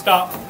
Stop.